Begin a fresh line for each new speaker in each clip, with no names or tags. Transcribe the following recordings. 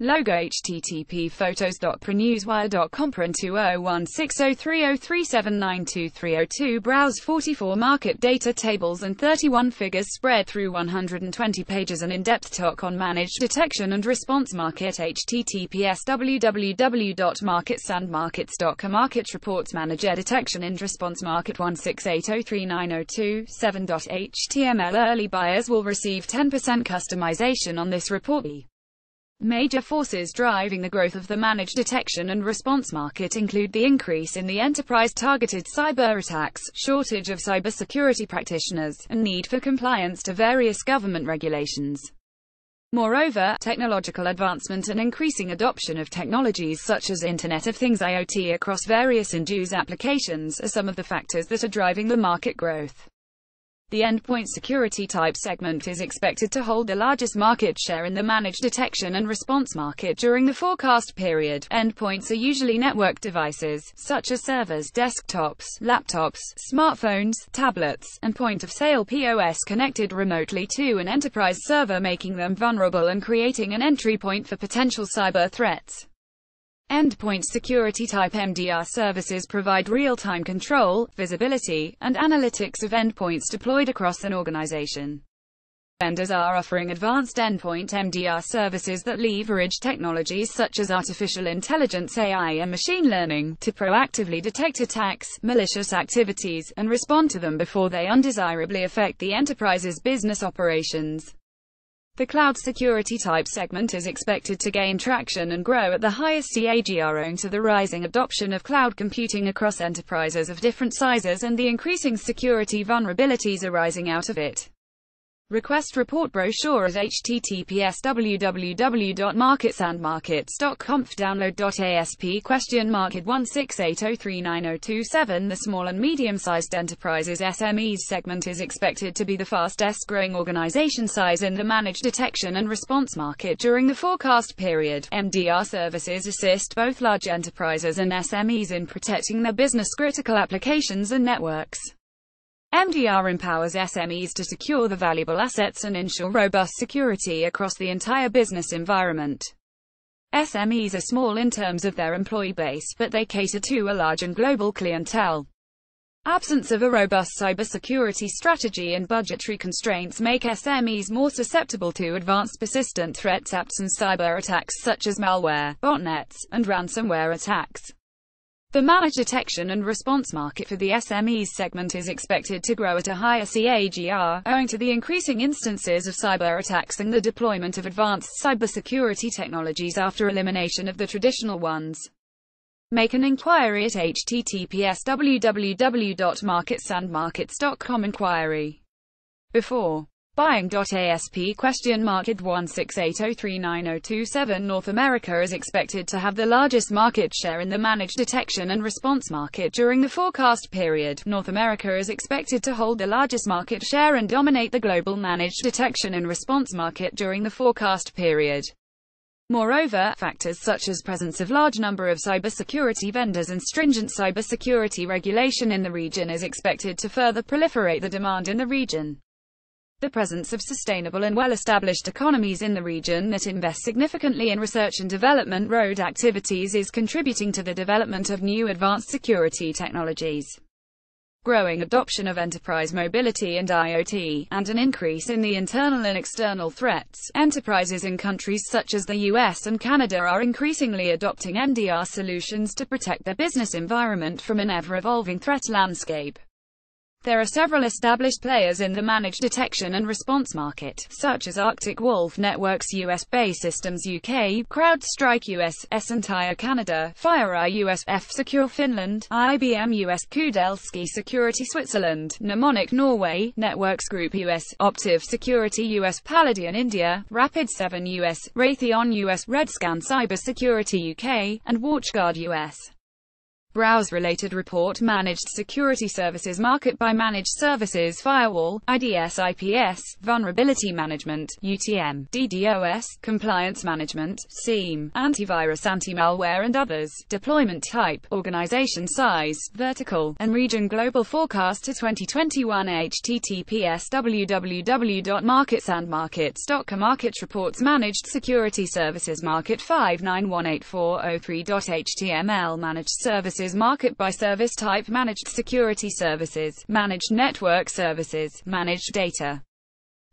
Logo http photos.prenewswire.com pren 20160303792302 Browse 44 market data tables and 31 figures spread through 120 pages an in-depth talk on managed detection and response market. Https www.marketsandmarkets.com Market Reports Manager Detection and Response Market 168039027.html Early buyers will receive 10% customization on this report. Major forces driving the growth of the managed detection and response market include the increase in the enterprise-targeted cyber attacks, shortage of cybersecurity practitioners, and need for compliance to various government regulations. Moreover, technological advancement and increasing adoption of technologies such as Internet of Things IoT across various end-use applications are some of the factors that are driving the market growth. The endpoint security type segment is expected to hold the largest market share in the managed detection and response market during the forecast period. Endpoints are usually network devices, such as servers, desktops, laptops, smartphones, tablets, and point-of-sale POS connected remotely to an enterprise server making them vulnerable and creating an entry point for potential cyber threats. Endpoint security type MDR services provide real-time control, visibility, and analytics of endpoints deployed across an organization. Vendors are offering advanced endpoint MDR services that leverage technologies such as artificial intelligence AI and machine learning to proactively detect attacks, malicious activities, and respond to them before they undesirably affect the enterprise's business operations. The cloud security type segment is expected to gain traction and grow at the highest CAGR owing to the rising adoption of cloud computing across enterprises of different sizes and the increasing security vulnerabilities arising out of it. Request report brochure at https www.marketsandmarkets.conf download.asp question market 168039027 The small and medium-sized enterprises SMEs segment is expected to be the fastest growing organization size in the managed detection and response market during the forecast period. MDR services assist both large enterprises and SMEs in protecting their business critical applications and networks. MDR empowers SMEs to secure the valuable assets and ensure robust security across the entire business environment. SMEs are small in terms of their employee base, but they cater to a large and global clientele. Absence of a robust cybersecurity strategy and budgetary constraints make SMEs more susceptible to advanced persistent threats APTs and cyber attacks such as malware, botnets, and ransomware attacks. The managed detection and response market for the SMEs segment is expected to grow at a higher CAGR, owing to the increasing instances of cyber attacks and the deployment of advanced cybersecurity technologies after elimination of the traditional ones. Make an inquiry at https www.marketsandmarkets.com inquiry. Before Buying.asp question mark 168039027 North America is expected to have the largest market share in the managed detection and response market during the forecast period. North America is expected to hold the largest market share and dominate the global managed detection and response market during the forecast period. Moreover, factors such as presence of large number of cybersecurity vendors and stringent cybersecurity regulation in the region is expected to further proliferate the demand in the region. The presence of sustainable and well-established economies in the region that invest significantly in research and development road activities is contributing to the development of new advanced security technologies. Growing adoption of enterprise mobility and IoT, and an increase in the internal and external threats, enterprises in countries such as the US and Canada are increasingly adopting MDR solutions to protect their business environment from an ever-evolving threat landscape. There are several established players in the managed detection and response market, such as Arctic Wolf Networks US BAE Systems UK, CrowdStrike US, Esentire Canada, FireEye US, F-Secure Finland, IBM US, Kudelski Security Switzerland, Mnemonic Norway, Networks Group US, Optiv Security US, Paladion India, Rapid7 US, Raytheon US, Redscan Cybersecurity UK, and WatchGuard US. Browse-related report Managed Security Services Market by Managed Services Firewall, IDS IPS, Vulnerability Management, UTM, DDoS, Compliance Management, SIEM, Antivirus Anti-Malware and others, Deployment Type, Organization Size, Vertical, and Region Global Forecast to 2021 https www.marketsandmarkets.com Markets Reports Managed Security Services Market 59184003.html Managed Services Market by Service Type Managed Security Services, Managed Network Services, Managed Data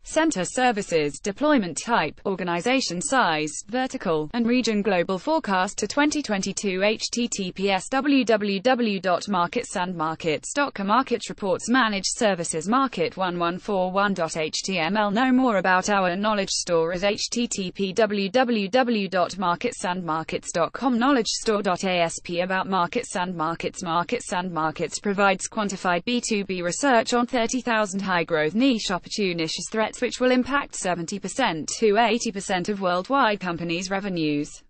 Center Services, Deployment Type, Organization Size, Vertical, and Region Global Forecast to 2022 https www.marketsandmarkets.com Market Reports Managed Services Market 1141.html Know more about our knowledge store at http www.marketsandmarkets.com knowledgestore.asp about Markets and Markets. Markets and Markets provides quantified B2B research on 30,000 high-growth niche opportunities threats which will impact 70% to 80% of worldwide companies' revenues.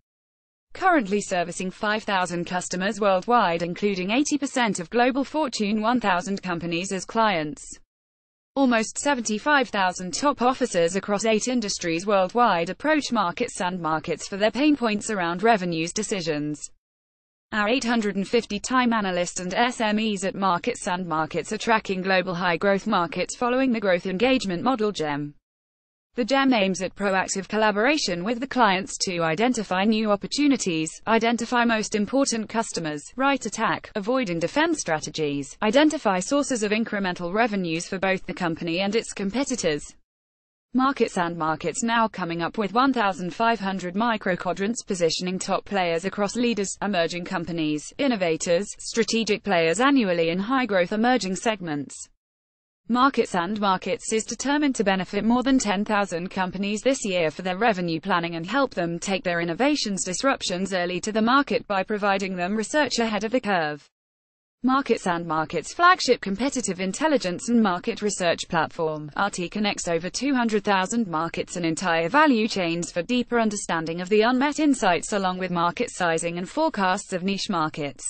Currently servicing 5,000 customers worldwide including 80% of global Fortune 1000 companies as clients. Almost 75,000 top officers across eight industries worldwide approach markets and markets for their pain points around revenues decisions. Our 850 time analysts and SMEs at Markets and Markets are tracking global high-growth markets following the growth engagement model GEM. The GEM aims at proactive collaboration with the clients to identify new opportunities, identify most important customers, right attack, avoid and defend strategies, identify sources of incremental revenues for both the company and its competitors, Markets and markets now coming up with 1,500 microquadrants positioning top players across leaders, emerging companies, innovators, strategic players annually in high-growth emerging segments. Markets and Markets is determined to benefit more than 10,000 companies this year for their revenue planning and help them take their innovations disruptions early to the market by providing them research ahead of the curve. Markets and Markets flagship competitive intelligence and market research platform, RT connects over 200,000 markets and entire value chains for deeper understanding of the unmet insights along with market sizing and forecasts of niche markets.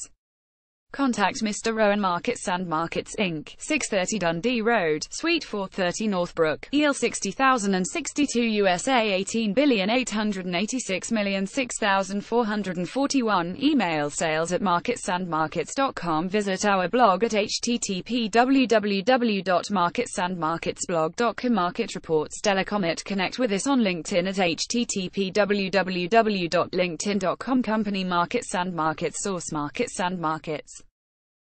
Contact Mr. Rowan Markets and Markets Inc., 630 Dundee Road, Suite 430 Northbrook, EL 60062 USA 18,886,006,441 Email sales at marketsandmarkets.com Visit our blog at http www.marketsandmarketsblog.com Market Reports Delacomet Connect with us on LinkedIn at http www.linkedin.com Company Markets and Markets Source Markets and Markets